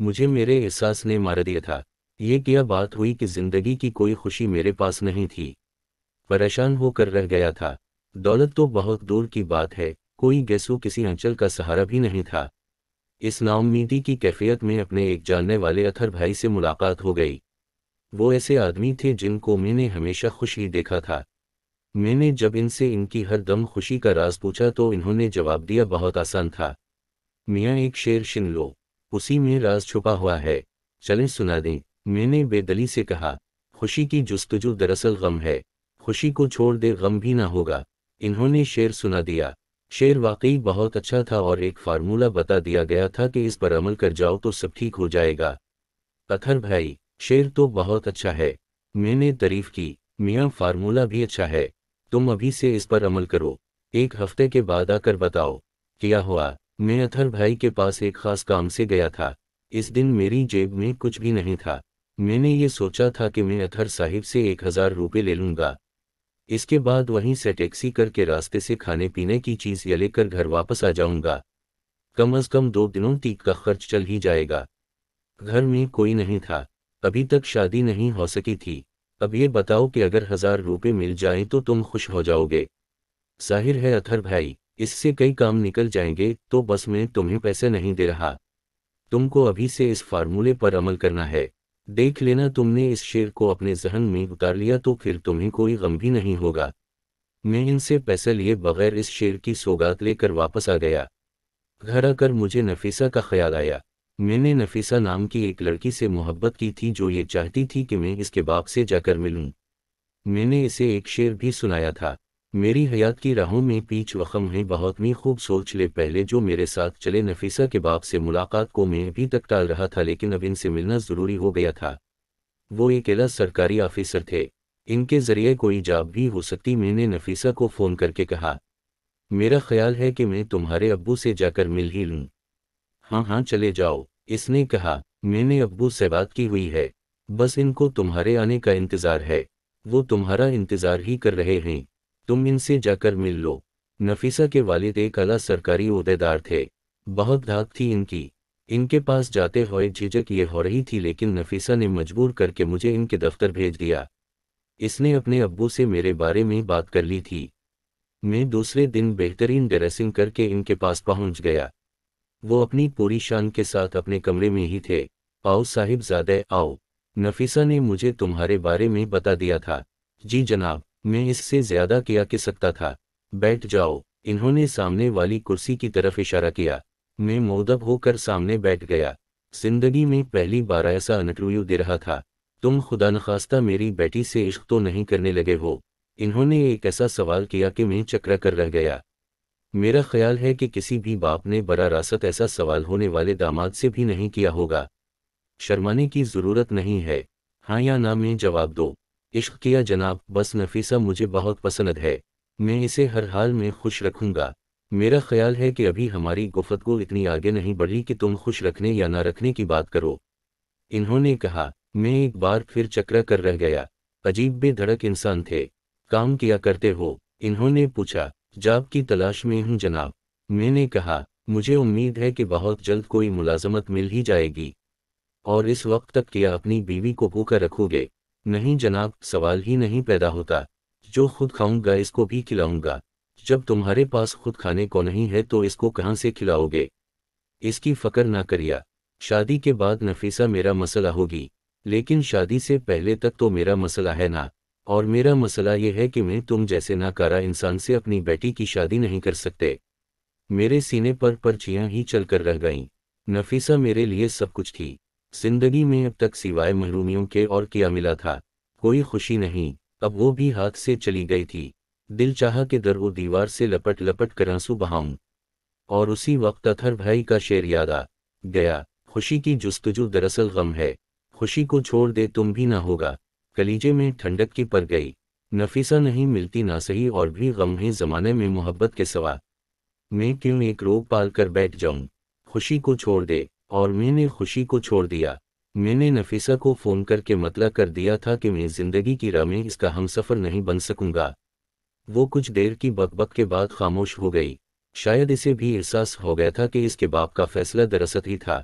मुझे मेरे एहसास ने मार दिया था। ये क्या बात हुई कि ज़िंदगी की कोई खुशी मेरे पास नहीं थी? परेशान होकर रह गया था। दौलत तो बहुत दूर की बात है, कोई गैसू किसी अंचल का सहारा भी नहीं था। इस नाउमीदी की कैफियत में अपने एक जानने वाले अथर भाई से मुलाकात हो गई। वो ऐसे आदमी थे जिनको मैंने हमेशा खुश देखा था। मैंने जब इनसे इनकी हर दम खुशी का राज पूछा तो इन्होंने जवाब दिया, बहुत आसान था। मियाँ एक शेर शिन लो। उसी में राज छुपा हुआ है। चलें सुना दें, मैंने बेदली से कहा, खुशी की जुस्तजु दरअसल गम है। खुशी को छोड़ दे गम भी ना होगा। इन्होंने शेर सुना दिया। शेर वाकई बहुत अच्छा था और एक फार्मूला बता दिया गया था कि इस पर अमल कर जाओ तो सब ठीक हो जाएगा। अथर भाई, शेर तो बहुत अच्छा है। मैंने तारीफ़ की, मियाँ फार्मूला भी अच्छा है। तुम अभी से इस पर अमल करो। एक हफ़्ते के बाद आकर बताओ, क्या हुआ? मैं अथर भाई के पास एक खास काम से गया था। इस दिन मेरी जेब में कुछ भी नहीं था। मैंने ये सोचा था कि मैं अथर साहिब से एक हज़ार रुपये ले लूँगा। इसके बाद वहीं से टैक्सी करके रास्ते से खाने पीने की चीज़ या लेकर घर वापस आ जाऊँगा। कम अज कम दो दिनों तक का खर्च चल ही जाएगा। घर में कोई नहीं था। अभी तक शादी नहीं हो सकी थी। अब ये बताओ कि अगर हज़ार रुपये मिल जाए तो तुम खुश हो जाओगे। ज़ाहिर है अथर भाई इससे कई काम निकल जाएँगे तो बस मैं तुम्हें पैसे नहीं दे रहा। तुमको अभी से इस फार्मूले पर अमल करना है। देख लेना तुमने इस शेर को अपने जहन में उतार लिया तो फिर तुम्हें कोई गम भी नहीं होगा। मैं इनसे पैसे लिए बगैर इस शेर की सौगात लेकर वापस आ गया। घर आकर मुझे नफीसा का ख्याल आया। मैंने नफीसा नाम की एक लड़की से मोहब्बत की थी जो ये चाहती थी कि मैं इसके बाप से जाकर मिलूं। मैंने इसे एक शेर भी सुनाया था। मेरी हयात की राहों में पीछ वखम है, बहुत मी खूब सोच ले पहले जो मेरे साथ चले। नफीसा के बाप से मुलाकात को मैं अभी तक टाल रहा था, लेकिन अब इनसे मिलना ज़रूरी हो गया था। वो एक अला सरकारी ऑफिसर थे। इनके ज़रिए कोई जाब भी हो सकती, मैंने नफीसा को फ़ोन करके कहा। मेरा ख्याल है कि मैं तुम्हारे अब्बू से जाकर मिल ही लूँ। हाँ हाँ चले जाओ, इसने कहा। मैंने अब्बू से बात की हुई है। बस इनको तुम्हारे आने का इंतज़ार है। वो तुम्हारा इंतज़ार ही कर रहे हैं। तुम इनसे जाकर मिल लो। नफीसा के वालिद एक अला सरकारी उहदेदार थे। बहुत धाक थी इनकी। इनके पास जाते हुए झिझक ये हो रही थी, लेकिन नफीसा ने मजबूर करके मुझे इनके दफ्तर भेज दिया। इसने अपने अब्बू से मेरे बारे में बात कर ली थी। मैं दूसरे दिन बेहतरीन ड्रेसिंग करके इनके पास पहुँच गया। वो अपनी पूरी शान के साथ अपने कमरे में ही थे। आओ साहिब ज़्यादा आओ। नफीसा ने मुझे तुम्हारे बारे में बता दिया था। जी जनाब। मैं इससे ज़्यादा किया कि सकता था? बैठ जाओ। इन्होंने सामने वाली कुर्सी की तरफ़ इशारा किया। मैं मोदब होकर सामने बैठ गया। ज़िंदगी में पहली बार ऐसा इंटरव्यू दे रहा था। तुम खुदा नखास्ता मेरी बेटी से इश्क तो नहीं करने लगे हो। इन्होंने एक ऐसा सवाल किया कि मैं चक्रा कर रह गया। मेरा ख्याल है कि किसी भी बाप ने बरा रासत ऐसा सवाल होने वाले दामाद से भी नहीं किया होगा। शर्माने की ज़रूरत नहीं है। हाँ या ना, में जवाब दो। इश्क किया जनाब, बस नफीसा मुझे बहुत पसंद है। मैं इसे हर हाल में खुश रखूँगा। मेरा ख्याल है कि अभी हमारी गुफत को इतनी आगे नहीं बढ़ी कि तुम खुश रखने या ना रखने की बात करो। इन्होंने कहा, मैं एक बार फिर चक्र कर रह गया। अजीब बेधड़क इंसान थे। काम किया करते हो। इन्होंने पूछा, जाब की तलाश में हूँ जनाब। मैंने कहा, मुझे उम्मीद है कि बहुत जल्द कोई मुलाजमत मिल ही जाएगी। और इस वक्त तक क्या अपनी बीवी को भूखा रखोगे। नहीं जनाब, सवाल ही नहीं पैदा होता। जो खुद खाऊँगा इसको भी खिलाऊँगा। जब तुम्हारे पास खुद खाने को नहीं है तो इसको कहाँ से खिलाओगे? इसकी फकर ना करिया। शादी के बाद नफीसा मेरा मसला होगी। लेकिन शादी से पहले तक तो मेरा मसला है ना। और मेरा मसला यह है कि मैं तुम जैसे नाकारा इंसान से अपनी बेटी की शादी नहीं कर सकते। मेरे सीने पर पर्चियाँ ही चलकर रह गईं। नफीसा मेरे लिए सब कुछ थी। ज़िंदगी में अब तक सिवाय महरूमियों के और क्या मिला था। कोई खुशी नहीं। अब वो भी हाथ से चली गई थी। दिल चाह के दर वो दीवार से लपट लपट कर आँसू बहाऊं। और उसी वक्त अथर भाई का शेर याद आ गया। खुशी की जुस्तजु दरअसल गम है। खुशी को छोड़ दे तुम भी ना होगा। कलीजे में ठंडक की पर गई। नफीसा नहीं मिलती ना सही और भी गम है जमाने में मोहब्बत के सवा। मैं क्यों एक रोग पाल कर बैठ जाऊँ? खुशी को छोड़ दे। और मैंने खुशी को छोड़ दिया। मैंने नफीसा को फ़ोन करके मतला कर दिया था कि मैं ज़िंदगी की राह में इसका हम सफ़र नहीं बन सकूँगा। वो कुछ देर की बकबक के बाद खामोश हो गई। शायद इसे भी एहसास हो गया था कि इसके बाप का फैसला दरअसल ही था।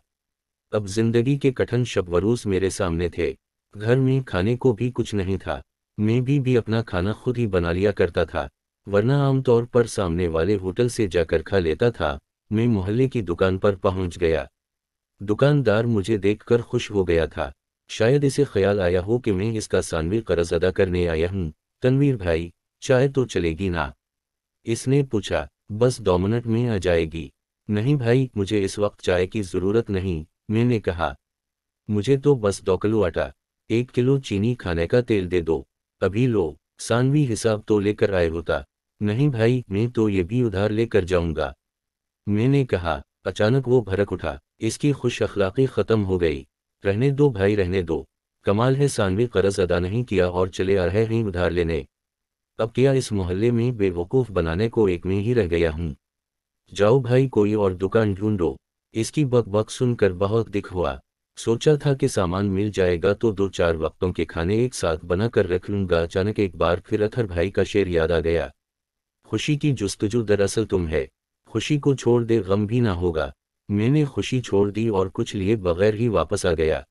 अब ज़िंदगी के कठिन शबवरूस मेरे सामने थे। घर में खाने को भी कुछ नहीं था। मैं भी भी अपना खाना खुद ही बना लिया करता था, वरना आमतौर पर सामने वाले होटल से जाकर खा लेता था। मैं मोहल्ले की दुकान पर पहुँच गया। दुकानदार मुझे देखकर खुश हो गया था। शायद इसे ख्याल आया हो कि मैं इसका सानवी कर्ज अदा करने आया हूँ। तनवीर भाई, चाय तो चलेगी ना? इसने पूछा, बस दो मिनट में आ जाएगी। नहीं भाई, मुझे इस वक्त चाय की ज़रूरत नहीं, मैंने कहा। मुझे तो बस दो किलो आटा, एक किलो चीनी खाने का तेल दे दो। अभी लो, सानवी हिसाब तो लेकर आए होता। नहीं भाई, मैं तो ये भी उधार लेकर जाऊँगा। मैंने कहा अचानक वो भरक उठा। इसकी खुश अखलाकी ख़त्म हो गई। रहने दो भाई, रहने दो। कमाल है, सानवी कर्ज अदा नहीं किया और चले आ रहे हैं उधार लेने। अब क्या इस मोहल्ले में बेवकूफ़ बनाने को एक में ही रह गया हूँ? जाओ भाई, कोई और दुकान ढूंढो। इसकी बक बक सुनकर बहुत दिख हुआ। सोचा था कि सामान मिल जाएगा तो दो चार वक्तों के खाने एक साथ बनाकर रख लूँगा। अचानक एक बार फिर अथर भाई का शेर याद आ गया। खुशी की जुस्तजु दरअसल तुम है। खुशी को छोड़ दे, गम भी ना होगा। मैंने खुशी छोड़ दी और कुछ लिए बगैर ही वापस आ गया।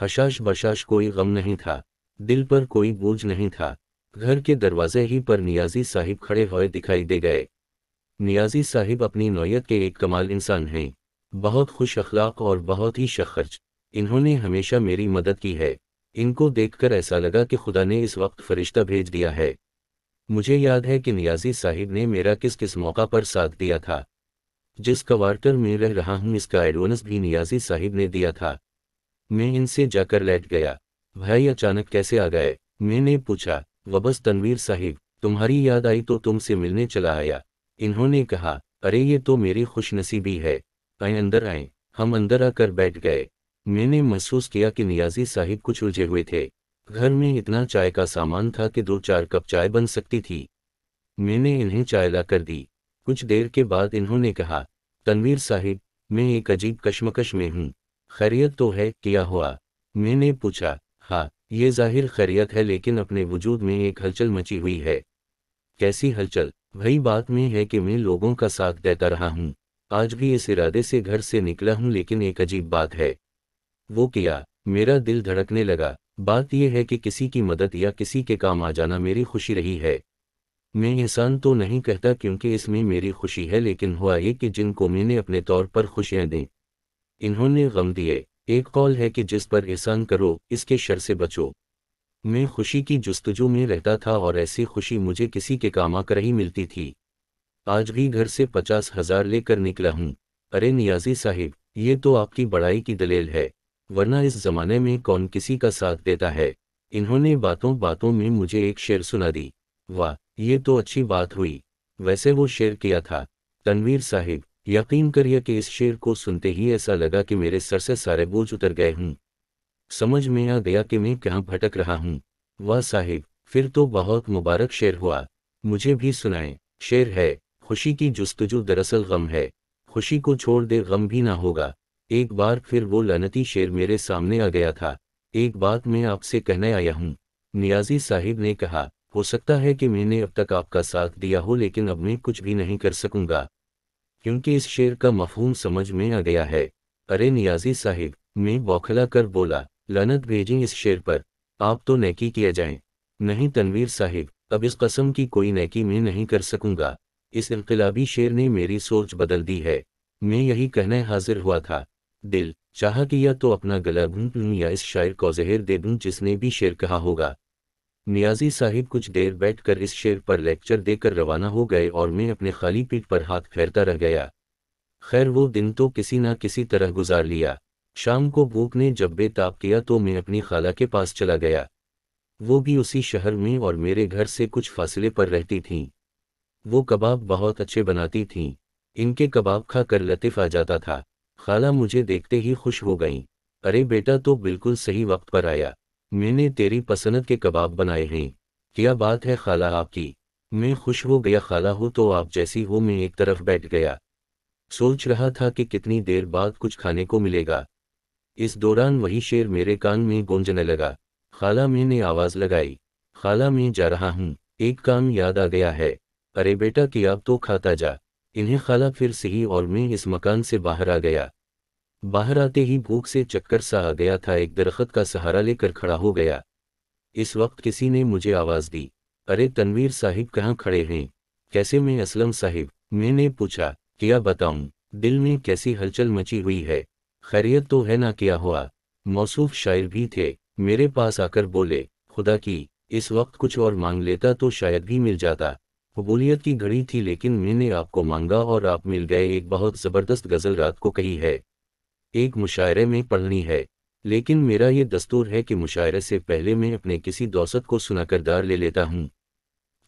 हशाश बशाश कोई गम नहीं था। दिल पर कोई बोझ नहीं था। घर के दरवाजे ही पर नियाजी साहिब खड़े हुए दिखाई दे गए। नियाजी साहिब अपनी नौयत के एक कमाल इंसान हैं। बहुत खुश अखलाक और बहुत ही शखर्च इन्होंने हमेशा मेरी मदद की है। इनको देखकर ऐसा लगा कि खुदा ने इस वक्त फरिश्ता भेज दिया है। मुझे याद है कि नियाजी साहिब ने मेरा किस किस मौका पर साथ दिया था। जिस क्वार्टर में रह रहा हूँ, इसका एडवांस भी नियाजी साहिब ने दिया था। मैं इनसे जाकर लेट गया। भाई अचानक कैसे आ गए? मैंने पूछा, वबस तनवीर साहिब, तुम्हारी याद आई तो तुमसे मिलने चला आया। इन्होंने कहा, अरे, ये तो मेरी खुशनसीबी है। आए, अंदर आए। हम अंदर आकर बैठ गए। मैंने महसूस किया कि नियाजी साहिब कुछ उलझे हुए थे। घर में इतना चाय का सामान था कि दो चार कप चाय बन सकती थी। मैंने इन्हें चाय ला कर दी। कुछ देर के बाद इन्होंने कहा, तनवीर साहिब, मैं एक अजीब कश्मकश में हूँ। खैरियत तो है, क्या हुआ। मैंने पूछा हाँ ये ज़ाहिर खैरियत है, लेकिन अपने वजूद में एक हलचल मची हुई है। कैसी हलचल? वही बात में है कि मैं लोगों का साथ देता रहा हूँ। आज भी इस इरादे से घर से निकला हूँ, लेकिन एक अजीब बात है। वो किया, मेरा दिल धड़कने लगा। बात यह है कि किसी की मदद या किसी के काम आ जाना मेरी खुशी रही है। मैं एहसान तो नहीं कहता क्योंकि इसमें मेरी खुशी है, लेकिन हुआ ये कि जिनको मैंने अपने तौर पर खुशियाँ दें, इन्होंने गम दिए। एक कॉल है कि जिस पर एहसान करो, इसके शर से बचो। मैं खुशी की जुस्तजू में रहता था और ऐसी खुशी मुझे किसी के काम आकर ही मिलती थी। आज भी घर से पचास हज़ार लेकर निकला हूँ। अरे नियाजी साहिब, ये तो आपकी बड़ाई की दलील है। वरना इस जमाने में कौन किसी का साथ देता है? इन्होंने बातों बातों में मुझे एक शेर सुना दी। वाह, ये तो अच्छी बात हुई। वैसे वो शेर किया था। तनवीर साहिब, यकीन करिए कि इस शेर को सुनते ही ऐसा लगा कि मेरे सर से सारे बोझ उतर गए हूँ। समझ में आ गया कि मैं कहाँ भटक रहा हूँ। वाह साहिब, फिर तो बहुत मुबारक शेर हुआ। मुझे भी सुनाए। शेर है, खुशी की जुस्तजु दरअसल गम है। खुशी को छोड़ दे गम भी ना होगा। एक बार फिर वो लनती शेर मेरे सामने आ गया था। एक बात मैं आपसे कहने आया हूँ। नियाजी साहिब ने कहा, हो सकता है कि मैंने अब तक आपका साथ दिया हो, लेकिन अब मैं कुछ भी नहीं कर सकूँगा। क्योंकि इस शेर का मफहूम समझ में आ गया है। अरे नियाजी साहिब, मैं बौखला कर बोला, लनत भेजें इस शेर पर। आप तो नेकी किया जाए। नहीं तनवीर साहिब, अब इस कसम की कोई नेकी मैं नहीं कर सकूँगा। इस इनकलाबी शेर ने मेरी सोच बदल दी है। मैं यही कहने हाजिर हुआ था। दिल, चाह कि या तो अपना गला लूँ या इस शायर को जहर दे दूँ जिसने भी शेर कहा होगा। नियाजी साहिब कुछ देर बैठकर इस शेर पर लेक्चर देकर रवाना हो गए और मैं अपने खाली पीठ पर हाथ फेरता रह गया। खैर, वो दिन तो किसी ना किसी तरह गुजार लिया। शाम को भूख ने जब बेताब किया तो मैं अपनी खाला के पास चला गया। वो भी उसी शहर में और मेरे घर से कुछ फासले पर रहती थीं। वो कबाब बहुत अच्छे बनाती थीं। इनके कबाब खाकर लतिफ आ जाता था। खाला मुझे देखते ही खुश हो गईं। अरे बेटा तो बिल्कुल सही वक्त पर आया। मैंने तेरी पसंद के कबाब बनाए हैं। क्या बात है खाला आपकी। मैं खुश हो गया खाला हो तो आप जैसी हो मैं एक तरफ़ बैठ गया। सोच रहा था कि कितनी देर बाद कुछ खाने को मिलेगा। इस दौरान वही शेर मेरे कान में गूंजने लगा। खाला मैंने आवाज़ लगाई। खाला मैं जा रहा हूँ। एक काम याद आ गया है। अरे बेटा कि आप तो खाता जा। इन्हें खाला फिर सही और मैं इस मकान से बाहर आ गया। बाहर आते ही भूख से चक्कर सा आ गया था, एक दरख्त का सहारा लेकर खड़ा हो गया। इस वक्त किसी ने मुझे आवाज़ दी, अरे तनवीर साहिब कहाँ खड़े हैं? कैसे मैं असलम साहिब? मैंने पूछा, क्या बताऊँ? दिल में कैसी हलचल मची हुई है? खैरियत तो है ना क्या हुआ? मौसूफ शायर भी थे, मेरे पास आकर बोले, खुदा की, इस वक्त कुछ और मांग लेता तो शायद भी मिल जाता। कबूलियत की घड़ी थी, लेकिन मैंने आपको मांगा और आप मिल गए। एक बहुत ज़बरदस्त गज़ल रात को कही है। एक मुशायरे में पढ़नी है। लेकिन मेरा ये दस्तूर है कि मुशायरे से पहले मैं अपने किसी दौसत को सुनाकर दार ले लेता हूँ।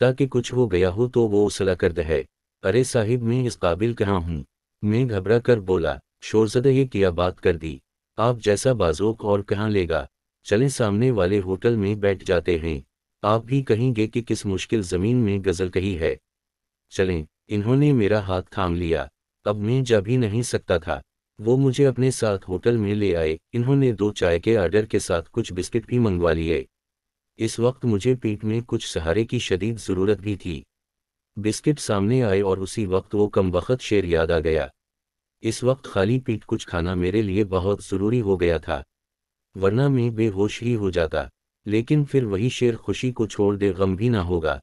ताकि कुछ हो गया हो तो वो उसला कर है। अरे साहिब, मैं इस काबिल कहाँ हूँ? मैं घबरा कर बोला, शोरजदा, ये किया बात कर दी? आप जैसा बाजोक और कहाँ लेगा? चले, सामने वाले होटल में बैठ जाते हैं। आप भी कहेंगे कि किस मुश्किल ज़मीन में गज़ल कही है। चलें, इन्होंने मेरा हाथ थाम लिया। अब मैं जा भी नहीं सकता था। वो मुझे अपने साथ होटल में ले आए। इन्होंने दो चाय के आर्डर के साथ कुछ बिस्किट भी मंगवा लिए। इस वक्त मुझे पीठ में कुछ सहारे की शदीद ज़रूरत भी थी। बिस्किट सामने आए और उसी वक्त वो कम वक्त शेर याद आ गया। इस वक्त खाली पीठ कुछ खाना मेरे लिए बहुत ज़रूरी हो गया था। वरना मैं बेहोश ही हो जाता। लेकिन फिर वही शेर खुशी को छोड़ दे, गम भी ना होगा।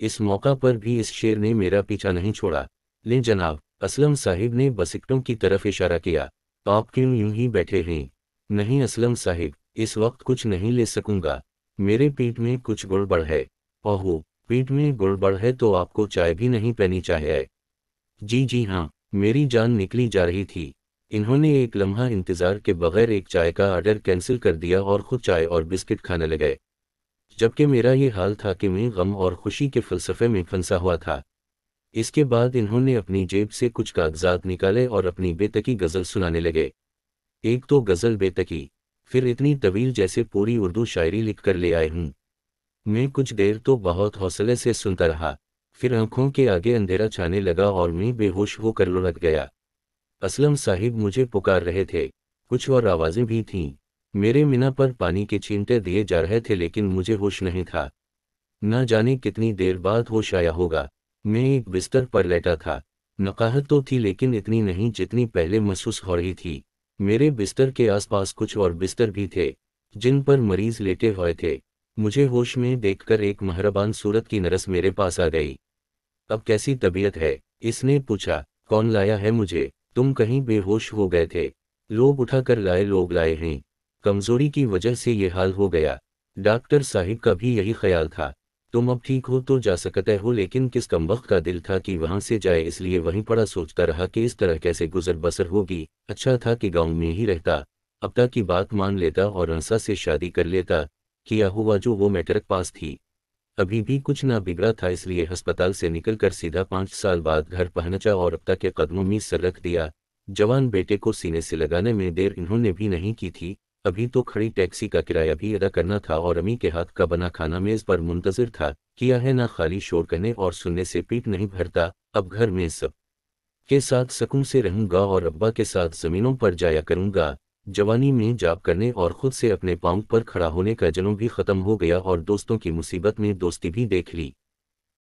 इस मौका पर भी इस शेर ने मेरा पीछा नहीं छोड़ा। ले जनाब, असलम साहिब ने बसिकटों की तरफ़ इशारा किया। आप क्यों यूँ ही बैठे हैं? नहीं असलम साहिब, इस वक्त कुछ नहीं ले सकूँगा। मेरे पीठ में कुछ गुड़बड़ है। ओहो, पीठ में गुड़बड़ है तो आपको चाय भी नहीं पीनी चाहिए जी जी हाँ मेरी जान निकली जा रही थी। इन्होंने एक लम्हा इंतज़ार के बगैर एक चाय का आर्डर कैंसिल कर दिया और खुद चाय और बिस्किट खाने लगे। जबकि मेरा ये हाल था कि मैं गम और खुशी के फलसफे में फंसा हुआ था। इसके बाद इन्होंने अपनी जेब से कुछ कागजात निकाले और अपनी बेतकी गज़ल सुनाने लगे। एक तो गज़ल बेतकी, फिर इतनी तवील जैसे पूरी उर्दू शायरी लिख कर ले आए हूँ। मैं कुछ देर तो बहुत हौसले से सुनता रहा, फिर आँखों के आगे अंधेरा छाने लगा और मैं बेहोश होकर लुढ़क गया। असलम साहिब मुझे पुकार रहे थे। कुछ और आवाज़ें भी थीं। मेरे मिना पर पानी के छींटे दिए जा रहे थे लेकिन मुझे होश नहीं था। न जाने कितनी देर बाद होश आया होगा। मैं एक बिस्तर पर लेटा था। नकाहत तो थी लेकिन इतनी नहीं जितनी पहले महसूस हो रही थी। मेरे बिस्तर के आसपास कुछ और बिस्तर भी थे, जिन पर मरीज़ लेटे हुए थे। मुझे होश में देखकर एक महरबान सूरत की नरस मेरे पास आ गई। अब कैसी तबीयत है? इसने पूछा, कौन लाया है मुझे? तुम कहीं बेहोश हो गए थे। लोग उठाकर लाए लोग लाए हैं। कमज़ोरी की वजह से ये हाल हो गया। डॉक्टर साहिब का भी यही ख्याल था। तुम अब ठीक हो तो जा सकते हो, लेकिन किस कम वक्त का दिल था कि वहाँ से जाए, इसलिए वहीं पड़ा सोचता रहा कि इस तरह कैसे गुजर बसर होगी। अच्छा था कि गाँव में ही रहता। अब तक की बात मान लेता और अंसा से शादी कर लेता। किया हुआ जो वो मैट्रिक पास थी। अभी भी कुछ ना बिगड़ा था इसलिए अस्पताल से निकलकर सीधा पाँच साल बाद घर पहनचा और अब तक के कदमों में सर रख दिया। जवान बेटे को सीने से लगाने में देर इन्होंने भी नहीं की थी। अभी तो खड़ी टैक्सी का किराया भी अदा करना था और अमी के हाथ का बना खाना मेज पर मुंतजर था। किया है ना खाली शोर करने और सुनने से पीठ नहीं भरता। अब घर में सब के साथ सकून से रहूँगा और अब्बा के साथ जमीनों पर जाया करूँगा। जवानी में जाप करने और खुद से अपने पाँव पर खड़ा होने का जन्म भी खत्म हो गया और दोस्तों की मुसीबत में दोस्ती भी देख ली।